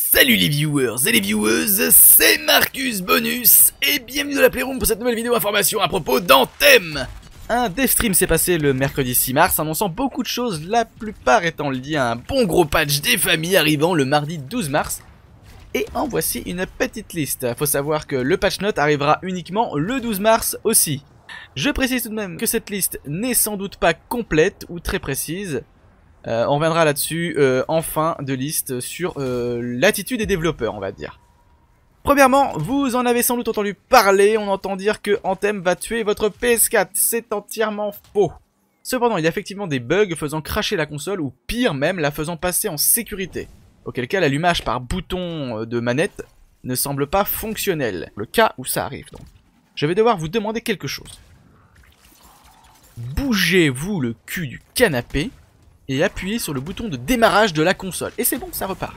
Salut les viewers et les vieweuses, c'est Marcus Bonus et bienvenue dans la Playroom pour cette nouvelle vidéo information à propos d'Anthem Un dev stream s'est passé le mercredi 6 mars annonçant beaucoup de choses, la plupart étant liées à un bon gros patch des familles arrivant le mardi 12 mars. Et en voici une petite liste, faut savoir que le patch note arrivera uniquement le 12 mars aussi. Je précise tout de même que cette liste n'est sans doute pas complète ou très précise, euh, on reviendra là-dessus euh, en fin de liste sur euh, l'attitude des développeurs, on va dire. Premièrement, vous en avez sans doute entendu parler, on entend dire que Anthem va tuer votre PS4, c'est entièrement faux. Cependant, il y a effectivement des bugs faisant cracher la console, ou pire même, la faisant passer en sécurité. Auquel cas, l'allumage par bouton de manette ne semble pas fonctionnel. Le cas où ça arrive, donc. Je vais devoir vous demander quelque chose. Bougez-vous le cul du canapé et appuyez sur le bouton de démarrage de la console. Et c'est bon, ça repart.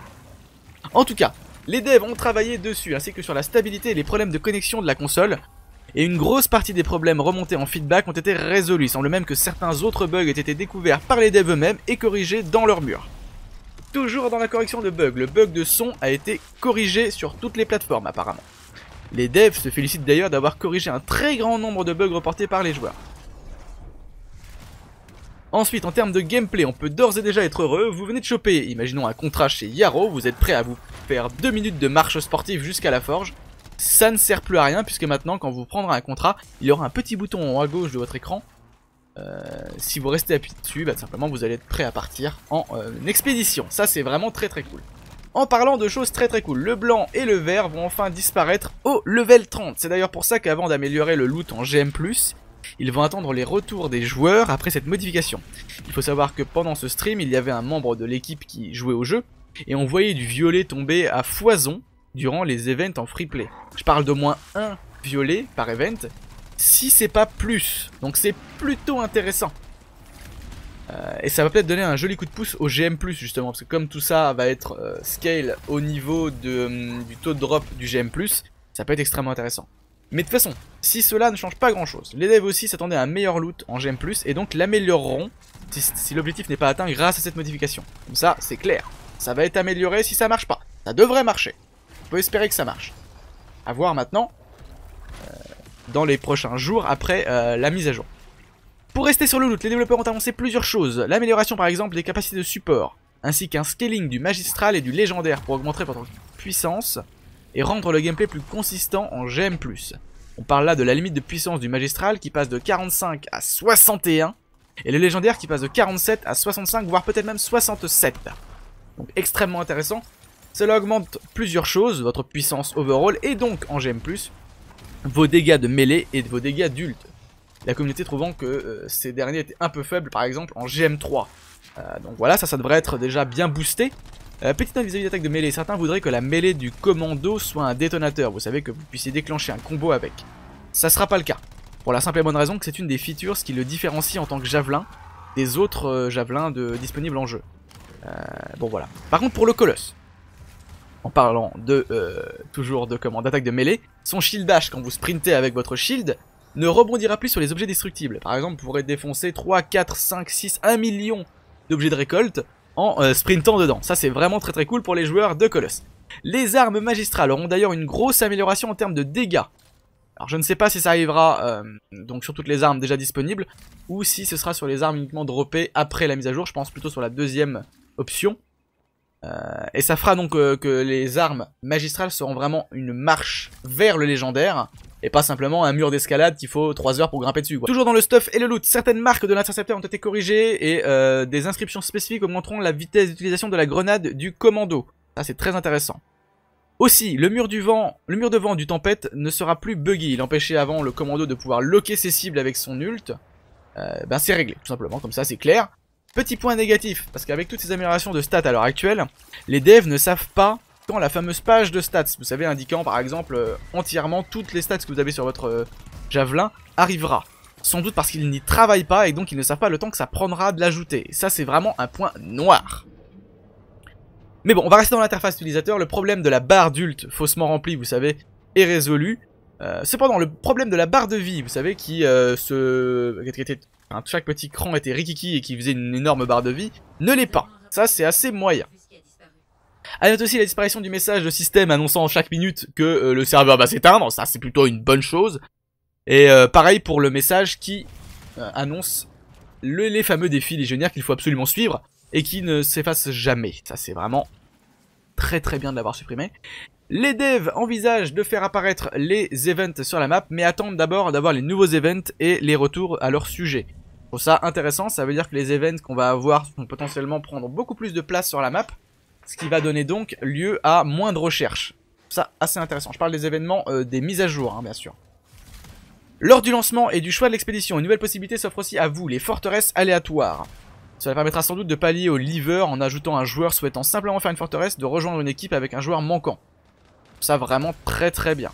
En tout cas, les devs ont travaillé dessus, ainsi que sur la stabilité et les problèmes de connexion de la console. Et une grosse partie des problèmes remontés en feedback ont été résolus. Il semble même que certains autres bugs aient été découverts par les devs eux-mêmes et corrigés dans leur mur. Toujours dans la correction de bugs, le bug de son a été corrigé sur toutes les plateformes apparemment. Les devs se félicitent d'ailleurs d'avoir corrigé un très grand nombre de bugs reportés par les joueurs. Ensuite, en termes de gameplay, on peut d'ores et déjà être heureux. Vous venez de choper, imaginons un contrat chez Yarrow, vous êtes prêt à vous faire 2 minutes de marche sportive jusqu'à la forge. Ça ne sert plus à rien puisque maintenant, quand vous prendrez un contrat, il y aura un petit bouton en haut à gauche de votre écran. Euh, si vous restez appuyé dessus, bah, simplement vous allez être prêt à partir en euh, expédition. Ça, c'est vraiment très très cool. En parlant de choses très très cool, le blanc et le vert vont enfin disparaître au level 30. C'est d'ailleurs pour ça qu'avant d'améliorer le loot en GM+, ils vont attendre les retours des joueurs après cette modification. Il faut savoir que pendant ce stream, il y avait un membre de l'équipe qui jouait au jeu, et on voyait du violet tomber à foison durant les events en freeplay. Je parle d'au moins un violet par event, si c'est pas plus. Donc c'est plutôt intéressant. Euh, et ça va peut-être donner un joli coup de pouce au GM+, justement, parce que comme tout ça va être euh, scale au niveau hum, du taux de drop du GM+, ça peut être extrêmement intéressant. Mais de toute façon, si cela ne change pas grand chose, les devs aussi s'attendaient à un meilleur loot en GM+, et donc l'amélioreront si, l'objectif n'est pas atteint grâce à cette modification. Comme ça, c'est clair. Ça va être amélioré si ça marche pas. Ça devrait marcher. On peut espérer que ça marche. A voir maintenant, euh, dans les prochains jours après euh, la mise à jour. Pour rester sur le loot, les développeurs ont annoncé plusieurs choses. L'amélioration par exemple des capacités de support, ainsi qu'un scaling du magistral et du légendaire pour augmenter votre puissance, et rendre le gameplay plus consistant en GM+. On parle là de la limite de puissance du magistral qui passe de 45 à 61, et le légendaire qui passe de 47 à 65, voire peut-être même 67. Donc extrêmement intéressant. Cela augmente plusieurs choses, votre puissance overall, et donc en GM+, vos dégâts de mêlée et vos dégâts d'ult. La communauté trouvant que euh, ces derniers étaient un peu faibles, par exemple en GM3. Euh, donc voilà, ça, ça devrait être déjà bien boosté. Euh, petite d'attaque de mêlée, certains voudraient que la mêlée du commando soit un détonateur, vous savez que vous puissiez déclencher un combo avec. Ça sera pas le cas, pour la simple et bonne raison que c'est une des features qui le différencie en tant que javelin des autres euh, javelins disponibles en jeu. Euh, bon voilà. Par contre pour le colosse, en parlant toujours de comment d'attaque de mêlée, son shield dash quand vous sprintez avec votre shield ne rebondira plus sur les objets destructibles. Par exemple, vous pourrez défoncer 3, 4, 5, 6, 1 million d'objets de récolte en euh, sprintant dedans. Ça c'est vraiment très très cool pour les joueurs de Colosse. Les armes magistrales auront d'ailleurs une grosse amélioration en termes de dégâts. Alors je ne sais pas si ça arrivera euh, donc sur toutes les armes déjà disponibles ou si ce sera sur les armes uniquement droppées après la mise à jour. Je pense plutôt sur la deuxième option. Euh, et ça fera donc que les armes magistrales seront vraiment une marche vers le légendaire et pas simplement un mur d'escalade qu'il faut 3 heures pour grimper dessus. Toujours dans le stuff et le loot, certaines marques de l'intercepteur ont été corrigées et euh, des inscriptions spécifiques augmenteront la vitesse d'utilisation de la grenade du commando. Ça c'est très intéressant. Aussi, le mur du vent, le mur de vent du tempête ne sera plus buggy. Il empêchait avant le commando de pouvoir loquer ses cibles avec son ult. Euh, ben c'est réglé, tout simplement, comme ça c'est clair. Petit point négatif, parce qu'avec toutes ces améliorations de stats à l'heure actuelle, les devs ne savent pas la fameuse page de stats, vous savez, indiquant par exemple euh, entièrement toutes les stats que vous avez sur votre euh, javelin, arrivera. Sans doute parce qu'ils n'y travaillent pas et donc ils ne savent pas le temps que ça prendra de l'ajouter. Ça c'est vraiment un point noir. Mais bon, on va rester dans l'interface utilisateur. Le problème de la barre d'ult faussement remplie, vous savez, est résolu. Euh, cependant, le problème de la barre de vie, vous savez, qui se... chaque petit cran était rikiki et qui faisait une énorme barre de vie, ne l'est pas. Ça, c'est assez moyen. A noter aussi la disparition du message de système annonçant chaque minute que euh, le serveur va s'éteindre, ça c'est plutôt une bonne chose. Et euh, pareil pour le message qui euh, annonce les fameux défis légionnaires qu'il faut absolument suivre et qui ne s'effacent jamais. Ça c'est vraiment très très bien de l'avoir supprimé. Les devs envisagent de faire apparaître les events sur la map, mais attendent d'abord d'avoir les nouveaux events et les retours à leur sujet. Je trouve ça intéressant, ça veut dire que les events qu'on va avoir vont potentiellement prendre beaucoup plus de place sur la map, ce qui va donner donc lieu à moins de recherches. Ça, assez intéressant. Je parle des événements, euh, des mises à jour, hein, bien sûr. Lors du lancement et du choix de l'expédition, une nouvelle possibilité s'offre aussi à vous, les forteresses aléatoires. Cela permettra sans doute de pallier au lever en ajoutant un joueur souhaitant simplement faire une forteresse de rejoindre une équipe avec un joueur manquant. Ça vraiment très très bien.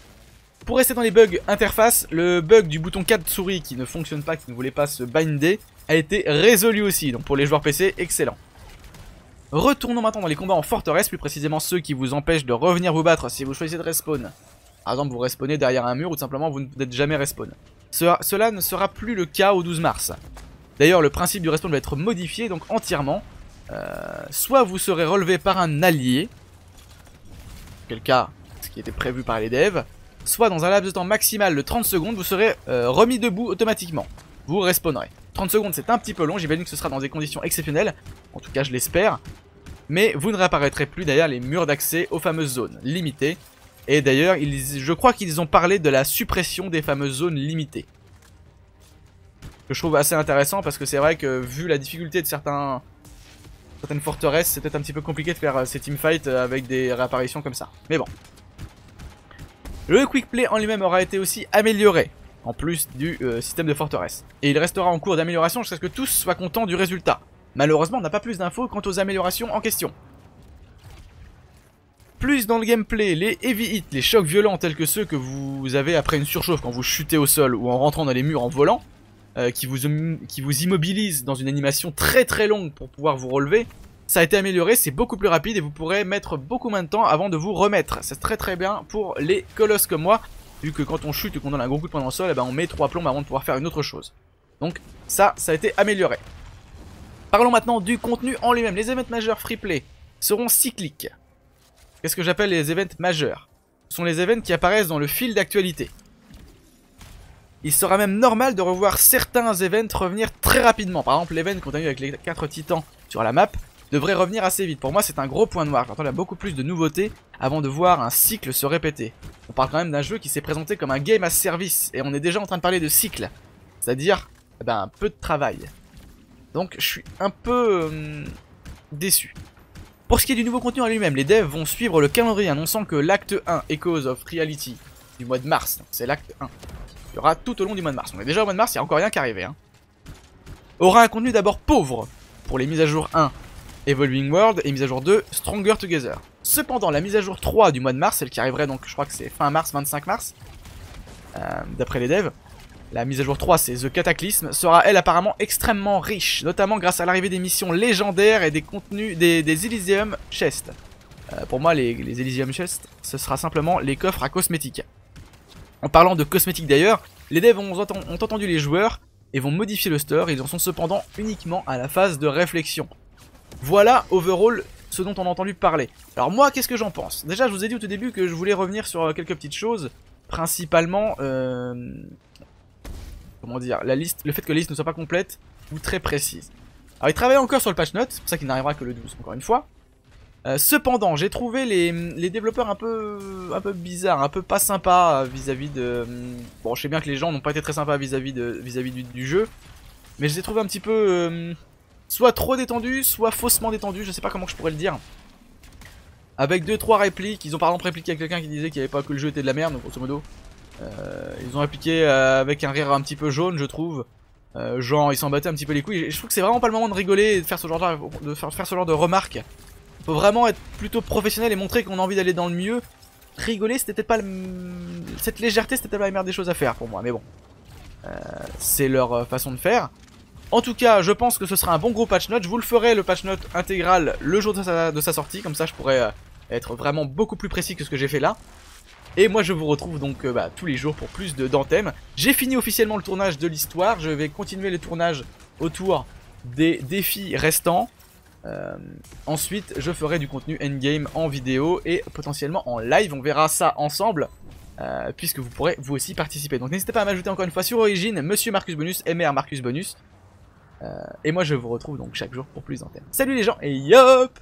Pour rester dans les bugs interface, le bug du bouton 4 souris qui ne fonctionne pas, qui ne voulait pas se binder, a été résolu aussi. Donc pour les joueurs PC, excellent. Retournons maintenant dans les combats en forteresse, plus précisément ceux qui vous empêchent de revenir vous battre si vous choisissez de respawn. Par exemple, vous respawnez derrière un mur ou tout simplement vous n'êtes jamais respawn. cela ne sera plus le cas au 12 mars. D'ailleurs, le principe du respawn va être modifié donc entièrement. Euh, soit vous serez relevé par un allié, quel cas ce qui était prévu par les devs, soit dans un laps de temps maximal de 30 secondes, vous serez euh, remis debout automatiquement. Vous respawnerez. 30 secondes c'est un petit peu long, j'imagine que ce sera dans des conditions exceptionnelles, en tout cas je l'espère. Mais vous ne réapparaîtrez plus derrière les murs d'accès aux fameuses zones limitées. Et d'ailleurs, je crois qu'ils ont parlé de la suppression des fameuses zones limitées. Que je trouve assez intéressant parce que c'est vrai que vu la difficulté de certaines forteresses, c'est peut-être un petit peu compliqué de faire euh, ces teamfights euh, avec des réapparitions comme ça. Mais bon. Le quick play en lui-même aura été aussi amélioré, en plus du euh, système de forteresse. Et il restera en cours d'amélioration jusqu'à ce que tous soient contents du résultat. Malheureusement, on n'a pas plus d'infos quant aux améliorations en question. Plus dans le gameplay, les heavy hits, les chocs violents tels que ceux que vous avez après une surchauffe quand vous chutez au sol ou en rentrant dans les murs en volant, euh, qui, vous, qui vous immobilisent dans une animation très très longue pour pouvoir vous relever, ça a été amélioré, c'est beaucoup plus rapide et vous pourrez mettre beaucoup moins de temps avant de vous remettre. C'est très très bien pour les colosses comme moi, vu que quand on chute et qu'on donne un gros coup de poing dans le sol, eh ben on met trois plombes avant de pouvoir faire une autre chose. Donc ça, ça a été amélioré. Parlons maintenant du contenu en lui-même. Les événements majeurs freeplay seront cycliques. Qu'est-ce que j'appelle les événements majeurs? Ce sont les événements qui apparaissent dans le fil d'actualité. Il sera même normal de revoir certains événements revenir très rapidement. Par exemple, l'événement continue avec les 4 titans sur la map devrait revenir assez vite. Pour moi, c'est un gros point noir. J'attends à beaucoup plus de nouveautés avant de voir un cycle se répéter. On parle quand même d'un jeu qui s'est présenté comme un game as service et on est déjà en train de parler de cycle. C'est-à-dire, eh ben, peu de travail. Donc, je suis un peu euh, déçu. Pour ce qui est du nouveau contenu en lui-même, les devs vont suivre le calendrier annonçant que l'acte 1, Echoes of Reality, du mois de mars, c'est l'acte 1, il y aura tout au long du mois de mars. On est déjà au mois de mars, il n'y a encore rien qui arrivé. Hein. Aura un contenu d'abord pauvre pour les mises à jour 1 Evolving World et mise à jour 2 Stronger Together. Cependant, la mise à jour 3 du mois de mars, celle qui arriverait donc, je crois que c'est fin mars, 25 mars, euh, d'après les devs, la mise à jour 3, c'est The Cataclysm, sera elle apparemment extrêmement riche, notamment grâce à l'arrivée des missions légendaires et des contenus des, Elysium Chests. Euh, pour moi, les, les Elysium Chests, ce sera simplement les coffres à cosmétiques. En parlant de cosmétiques d'ailleurs, les devs ont, entendu les joueurs et vont modifier le store, ils en sont cependant uniquement à la phase de réflexion. Voilà, overall, ce dont on a entendu parler. Alors moi, qu'est-ce que j'en pense? Déjà, je vous ai dit au tout début que je voulais revenir sur quelques petites choses, principalement, euh, comment dire, la liste, le fait que la liste ne soit pas complète ou très précise. Alors il travaille encore sur le patch note, c'est pour ça qu'il n'arrivera que le 12, encore une fois. Euh, cependant, j'ai trouvé les, développeurs un peu, un peu bizarres, un peu pas sympas vis-à-vis de... Bon, je sais bien que les gens n'ont pas été très sympas vis-à-vis de vis-à-vis du, jeu, mais je les ai trouvés un petit peu soit trop détendu, soit faussement détendu, je sais pas comment je pourrais le dire. Avec 2-3 répliques, ils ont par exemple répliqué à quelqu'un qui disait qu'il n'y avait pas que le jeu était de la merde, grosso modo. Euh, ils ont répliqué euh, avec un rire un petit peu jaune, je trouve. Euh, genre, ils s'en battaient un petit peu les couilles. Je trouve que c'est vraiment pas le moment de rigoler et de faire ce genre de, faire, ce genre de. Faut vraiment être plutôt professionnel et montrer qu'on a envie d'aller dans le mieux. Rigoler, c'était peut-être pas cette légèreté, c'était peut-être pas la meilleure des choses à faire pour moi, mais bon. c'est leur façon de faire. En tout cas, je pense que ce sera un bon gros patch note. Je vous le ferai le patch note intégral le jour de sa, sortie. Comme ça, je pourrai euh, être vraiment beaucoup plus précis que ce que j'ai fait là. Et moi, je vous retrouve donc euh, bah, tous les jours pour plus d'anthèmes. J'ai fini officiellement le tournage de l'histoire. Je vais continuer le tournage autour des défis restants. Euh, ensuite, je ferai du contenu endgame en vidéo et potentiellement en live. On verra ça ensemble. Euh, puisque vous pourrez vous aussi participer. Donc n'hésitez pas à m'ajouter encore une fois sur Origine, Monsieur Marcus Bonus, MR Marcus Bonus. Et moi je vous retrouve donc chaque jour pour plus d'antennes. Salut les gens et yop